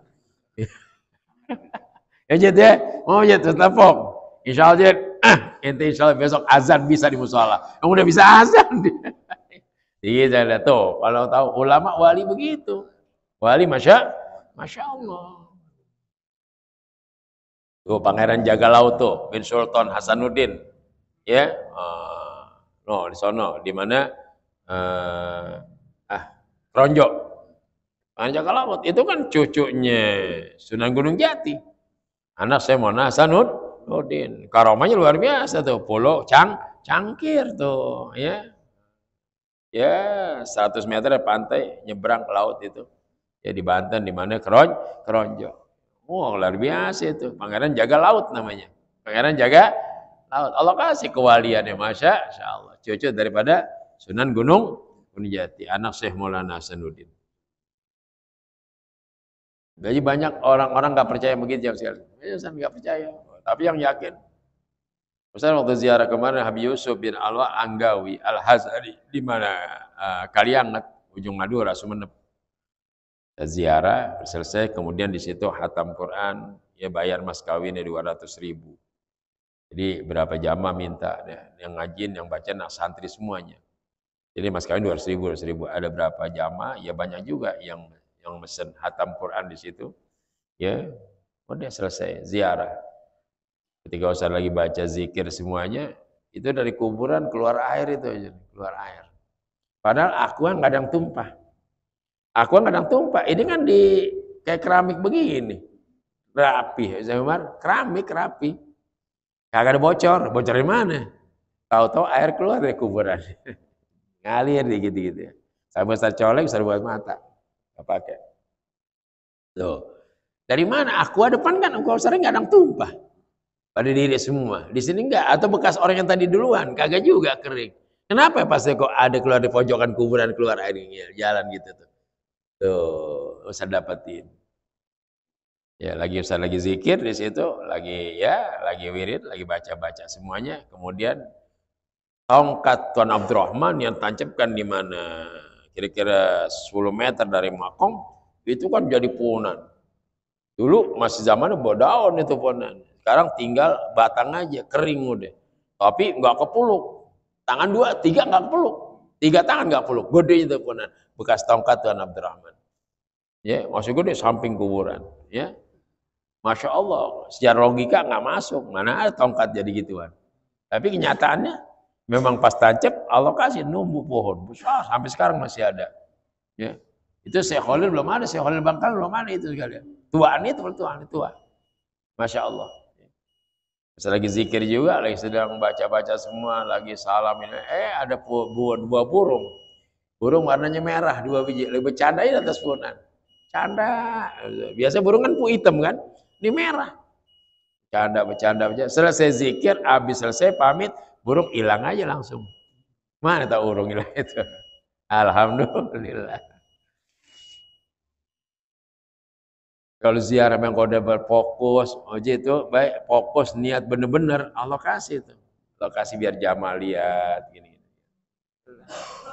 *laughs* ya Jid ya. Mau Jid, tepok. Insya Allah Jid. Ah, ente insya Allah besok azan bisa di musola. Kamu udah bisa azan. *laughs* Iya, ada tuh. Kalau tahu ulama wali begitu. Wali masya, masya Allah. Tuh Pangeran Jaga Laut tuh, bin Sultan Hasanuddin. Ya, uh, No, di sono, di mana uh, ah Ronjo. Panjang Kalawat itu kan cucunya Sunan Gunung Jati. Anak saya Mona Sanud Nudin. Karomanya luar biasa tuh, pulau cang cangkir tuh, ya. Ya, 100 meter pantai nyebrang ke laut itu. Ya di Banten di mana Keron, Keronjo. Oh, luar biasa itu. Pangeran jaga laut namanya. Pangeran jaga laut. Allah kasih kewaliannya, Masya Allah. Cucu daripada Sunan Gunung Gunung anak Syekh Maulana Hasanuddin. Jadi banyak orang-orang nggak percaya begitu jam sekali. Ya, saya nggak percaya, tapi yang yakin. Misalnya waktu ziarah kemarin Habib Yusuf bin Alwa Anggawi Al-Hazari di mana uh, Kaliangat, ujung Madura, Sumeneb. Ziarah selesai, kemudian di situ hatam Quran, ya bayar mas kawinnya 200 ribu. Jadi berapa jamaah minta, yang ngajin, yang baca, nak santri semuanya. Jadi mas kawin 200 ribu, 200 ribu. Ada berapa jamaah, ya banyak juga yang yang mesen hatam Quran di situ. Ya, udah selesai ziarah. Ketika usah lagi baca zikir semuanya, itu dari kuburan keluar air itu keluar air. Padahal aqua nggak ada yang tumpah. Aqua nggak ada yang tumpah. Ini kan di kayak keramik begini. Rapi, Zahumar, keramik rapi. Kagak ada bocor, bocor di mana? Tahu-tahu air keluar dari kuburan. *laughs* Ngalir dikit-dikit ya. Saya besar colek, bisa buat mata. Gak pakai. Tuh. Dari mana? Aku depan kan engkau sering kadang tumpah. Pada diri semua. Di sini enggak. Atau bekas orang yang tadi duluan. Kagak juga kering. Kenapa pasti kok ada keluar di pojokan kuburan keluar airnya jalan gitu tuh. Tuh, usah dapetin. Ya, lagi Ustaz lagi zikir di situ, lagi ya, lagi wirid, lagi baca-baca semuanya. Kemudian tongkat Tuan Abdurrahman yang tancapkan di mana kira-kira 10 meter dari makom itu kan jadi punan. Dulu masih zaman bawa daun itu punan. Sekarang tinggal batang aja, kering udah. Tapi nggak kepuluk. Tangan dua, tiga nggak kepuluk. Tiga tangan nggak kepuluk. Gede itu punan. Bekas tongkat Tuan Abdurrahman. Ya, masih gede samping kuburan. Ya, Masya Allah, secara logika nggak masuk. Mana ada tongkat jadi gituan. Tapi kenyataannya memang pas tancap Allah kasih numbuh pohon besar sampai sekarang masih ada. Ya. Itu Syekh Khalil belum ada, Syekh Khalil Bangkal belum ada itu sekalian. Tuaan itu itu tua. Masya Allah. Bisa lagi zikir juga, lagi sedang baca-baca semua, lagi salam ini. Eh ada buah, dua burung. Burung warnanya merah, dua biji. Lebih bercanda di atas punan. Canda. Biasa burung kan pu hitam kan. Ini merah. Bercanda, bercanda, bercanda. Selesai zikir, habis selesai pamit, burung hilang aja langsung. Mana tahu burung hilang itu? *laughs* Alhamdulillah. Kalau ziarah memang udah berfokus, oje itu baik fokus niat bener-bener Allah kasih itu. Allah kasih biar jamaah lihat gini.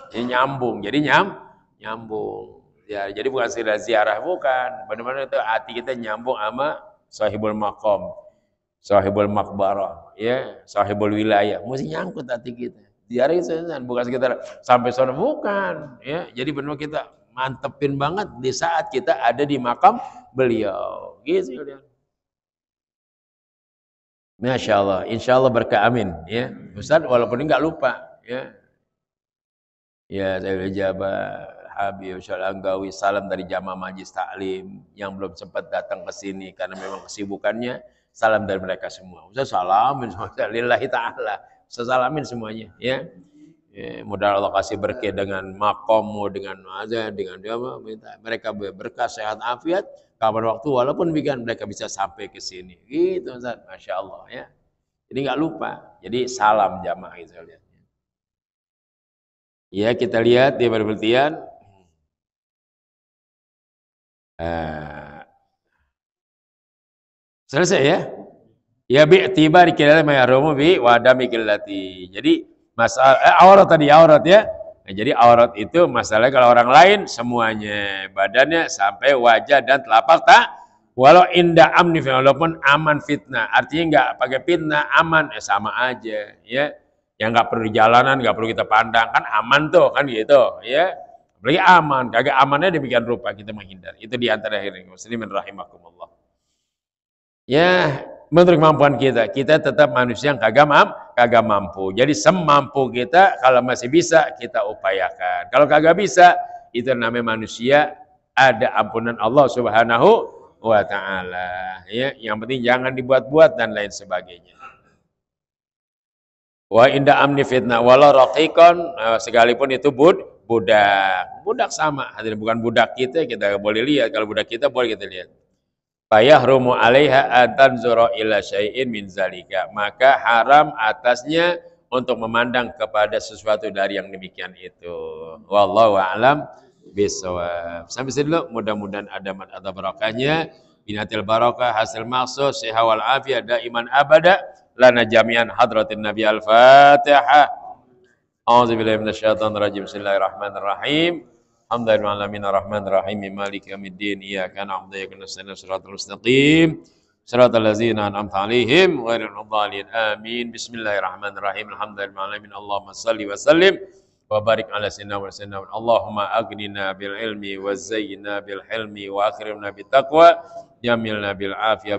Jadi nyambung, jadi nyam, nyambung. Ya, jadi bukan sekedar ziarah bukan, benar-benar itu hati kita nyambung sama sahibul makom, sahibul makbarah, ya, sahibul wilayah. Mesti nyangkut hati kita. Ziarah itu bukan sekitar sampai sana bukan ya. Jadi benar kita mantepin banget di saat kita ada di makam beliau. Gitu ya. Masya Allah, insya Allah berkah amin ya. Ustaz walaupun nggak lupa ya. Ya saya Jabah Habib Syalanggawi salam dari jamaah majlis taklim yang belum sempat datang ke sini karena memang kesibukannya salam dari mereka semua. Ustaz salamin semua *laughs* lillahi taala. Saya salamin semuanya ya. Ya mudah Allah kasih berkah dengan makomu, dengan aja, dengan dia minta mereka berkah sehat afiat kapan waktu walaupun bikin mereka bisa sampai ke sini. Gitu Ustaz, Masya Allah ya. Jadi nggak lupa. Jadi salam jamaah itu lihat. Ya kita lihat di perhatian. Uh, selesai ya. Ya bi'tibari kilala ma yarumu bi wadami kilati. Jadi masalah eh, aurat tadi aurat ya. Nah, jadi aurat itu masalah kalau orang lain semuanya badannya sampai wajah dan telapak tak? Walau indah amni walaupun aman fitnah. Artinya enggak pakai fitnah aman. Eh sama aja ya. Yang enggak perlu di jalanan enggak perlu kita pandang. Kan aman tuh kan gitu ya. Apalagi aman kagak amannya demikian rupa kita menghindar. Itu di antara akhirnya muslimin rahimakumullah. Ya menurut kemampuan kita. Kita tetap manusia yang kagak, mampu, kagak mampu. Jadi semampu kita, kalau masih bisa, kita upayakan. Kalau kagak bisa, itu namanya manusia, ada ampunan Allah subhanahu wa ta'ala. Ya, yang penting jangan dibuat-buat dan lain sebagainya. Wa inda amni fitnah walau raqiqan eh, sekalipun itu bud budak. Budak sama, bukan budak kita kita boleh lihat. Kalau budak kita boleh kita lihat fayahrumu alaiha atan zura ila syai'in min zalika. Maka haram atasnya untuk memandang kepada sesuatu dari yang demikian itu. Wallahu a'lam bisawab sampai sini dulu. Mudah-mudahan ada manfaat barakahnya binatil barakah hasil maksud sehat wal afiat daiman abada. Lana jami'an hadratin nabi al-fatihah. A'udzubillahi minasyaitonir rajim Bismillahirrahmanirrahim Alhamdulillah alamin arrahman arrahim maliki yaumiddin. Iyyaka na'budu wa nasta'in. Shiratal mustaqim. Shiratal ladzina an'amta 'alaihim ghairil dhalin amin. Bismillahirrahmanirrahim. Alhamdulillah alamin Allahumma shalli wa sallim wa barik ala sayyidina wa sayyidina Allahumma aghnina bil ilmi wa zayyina bil hilmi wa akrimna bit taqwa jamilna bil afiyah